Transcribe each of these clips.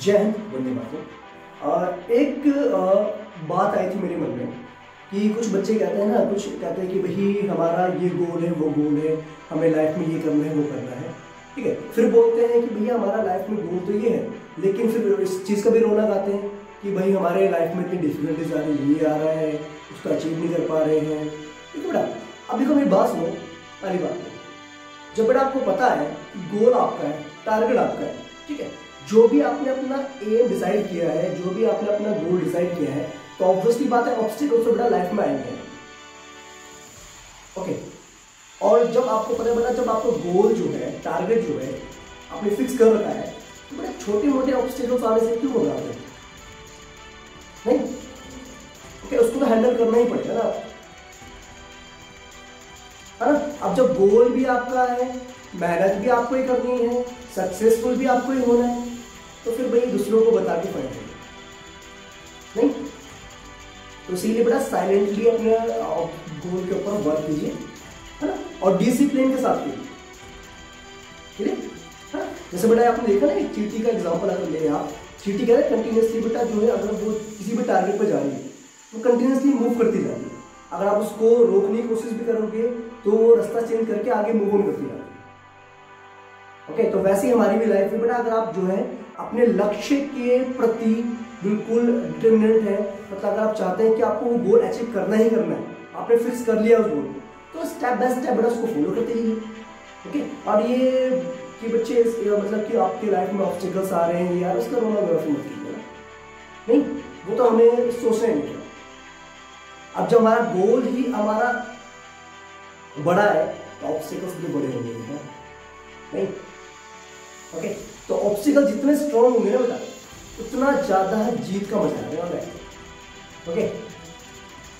जय हिंद, वंदे मातरम। और एक बात आई थी मेरे मन में कि कुछ बच्चे कहते हैं ना, कुछ कहते हैं कि भाई, हमारा ये गोल है, वो गोल है, हमें लाइफ में ये करना है, वो करना है। ठीक है? फिर बोलते हैं कि भैया, हमारा लाइफ में गोल तो ये है, लेकिन फिर इस चीज़ का भी रोना गाते हैं कि भाई, हमारे लाइफ में इतनी डिफिकल्टीज आ रही ये आ रहा है, उसको अचीव नहीं कर पा रहे हैं। ठीक है बेटा अब देखो मेरी बात सुनो, पहली बात जब बेटा आपको पता है गोल आपका है टारगेट आपका है, ठीक है? जो भी आपने अपना एम डिसाइड किया है, जो भी आपने अपना गोल डिसाइड किया है तो ऑब्वियसली बात है ऑब्स्टिकल से बड़ा लाइफ में आएँगे। ओके और जब आपको पता बड़ा जब आपका गोल जो है टारगेट जो है, आपने फिक्स कर रखा है तो बड़े छोटे मोटे ऑब्स्टिकल्स आने से क्यों घबराते हैं नहीं? ओके उसको तो हैंडल करना ही पड़ेगा ना। है ना? अब जब गोल भी आपका है मेहनत भी आपको ही करनी है सक्सेसफुल भी आपको ही होना है। तो फिर भाई दूसरों को बता के फ़ायदा नहीं? तो इसीलिए बेटा साइलेंटली अपने गोल के ऊपर वर्क कीजिए, है ना? और डिसिप्लिन के साथ कीजिए। है? जैसे बेटा आपने देखा ना, एक चीटी का एग्ज़ाम्पल अगर ले आप चीटी कह रहे कंटिन्यूसली बेटा जो है, अगर वो किसी भी टारगेट पर जा रही है, वो कंटिन्यूसली मूव करती जा रही है। अगर आप उसको रोकने की कोशिश भी करोगे तो वो रास्ता चेंज करके आगे मूव ऑन करती जाती है ओके तो वैसे ही हमारी भी लाइफ में बेटा अगर आप जो है, अपने लक्ष्य के प्रति बिल्कुल डिटर्मिनेंट है मतलब अगर आप चाहते हैं कि आपको वो गोल अचीव करना ही करना है, आपने फिक्स कर लिया उस गोल तो स्टेप बाय स्टेप बेटा उसको फॉलो करते रहिए, ओके? और ये कि बच्चे मतलब कि आपकी लाइफ में ऑब्स्टिकल्स आ रहे हैं, यार, उसका रोना ग्राफी मत कीजिए नहीं, वो तो हमें सोचना ही नहीं अब जब हमारा गोल ही हमारा बड़ा है तो ऑब्स्टिकल्स भी बड़े होंगे नहीं ओके तो ऑब्स्टिकल जितने स्ट्रॉन्ग होंगे ना बेटा, उतना ज़्यादा जीत का मज़ा आने वाला है। ओके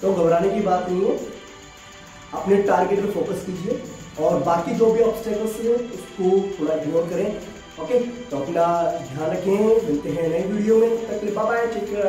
तो घबराने की बात नहीं है। अपने टारगेट पर फोकस कीजिए और बाकी जो भी ऑब्स्टेकल्स हैं, उसको थोड़ा इग्नोर करें। ओके तो अपना ध्यान रखें। मिलते हैं नए वीडियो में। तक बाय टेक केयर